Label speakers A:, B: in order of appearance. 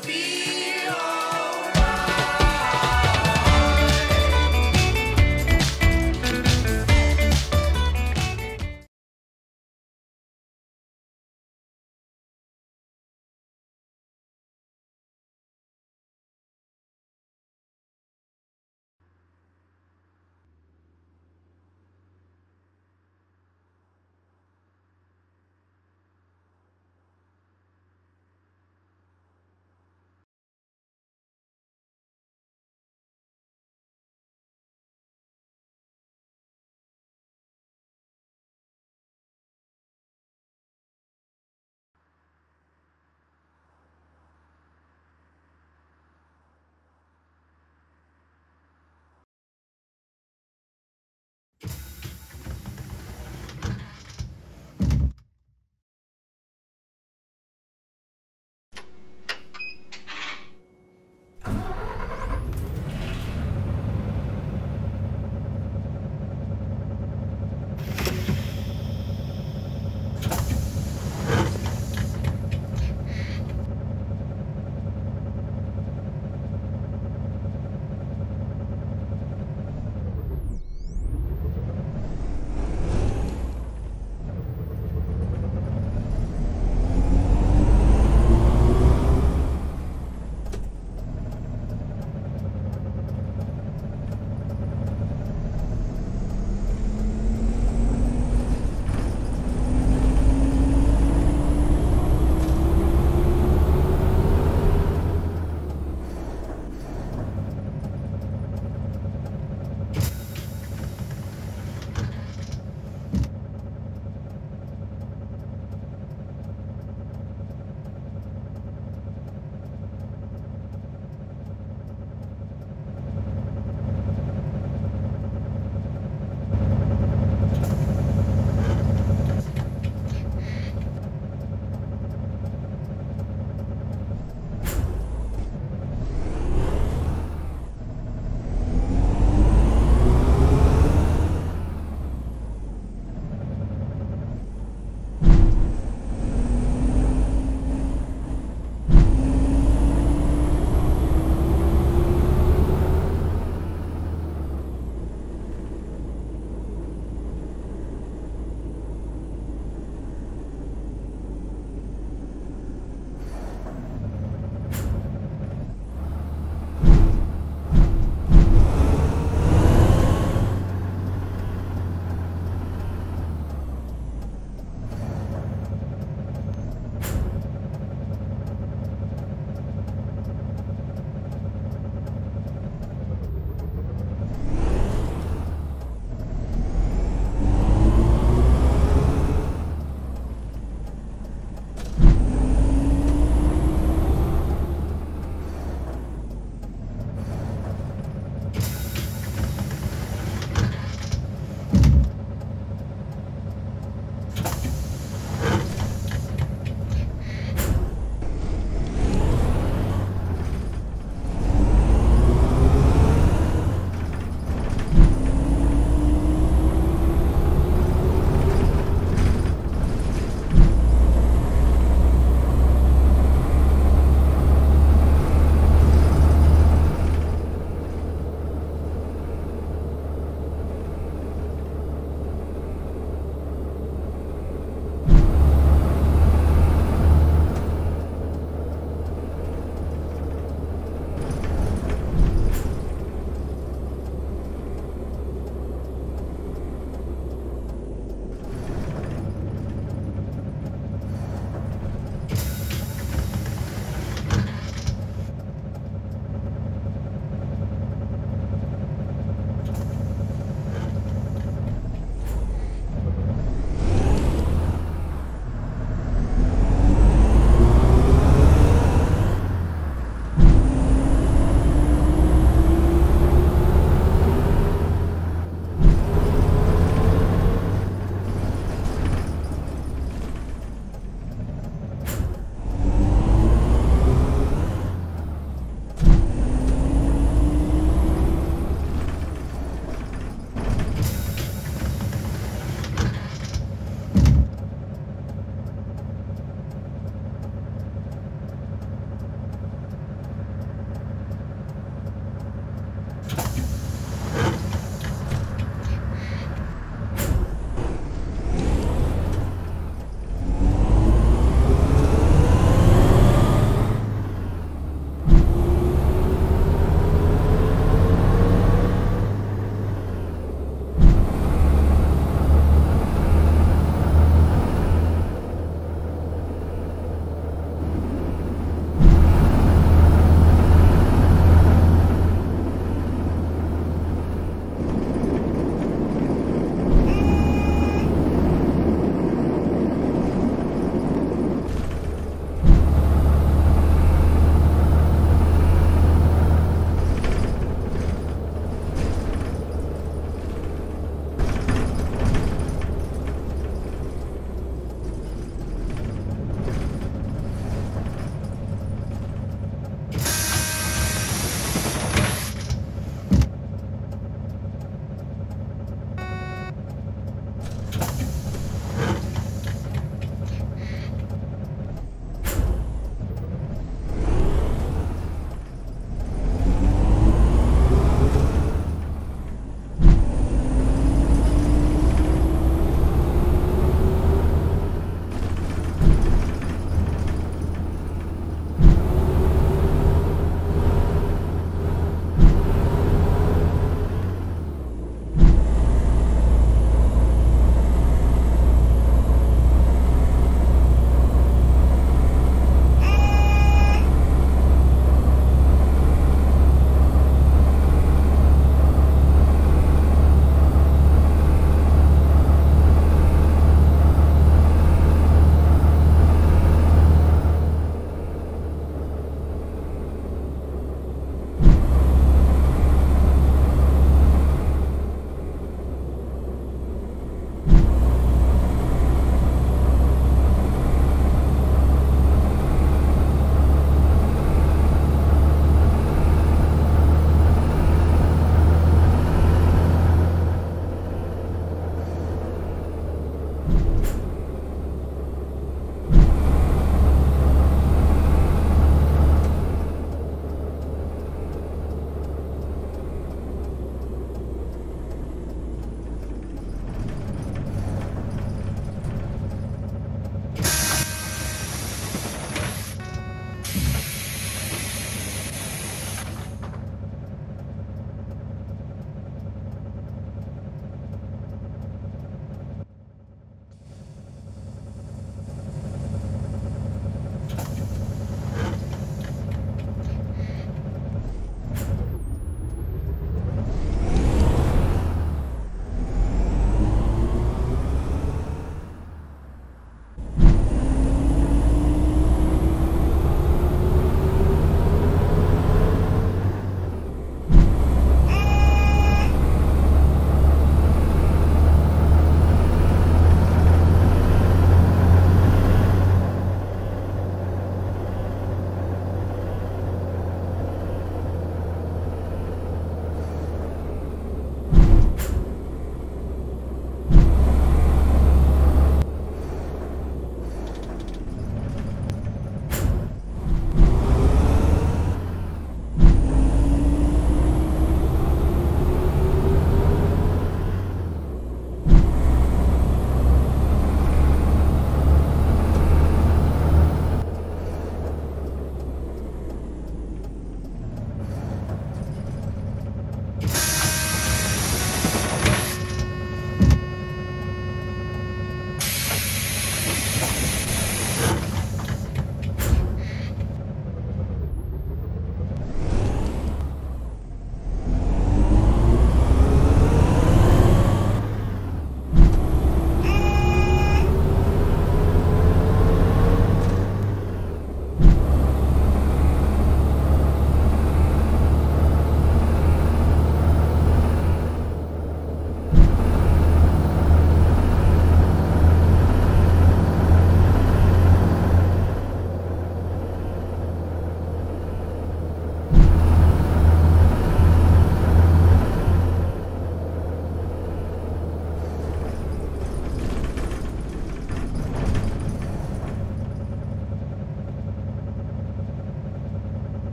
A: be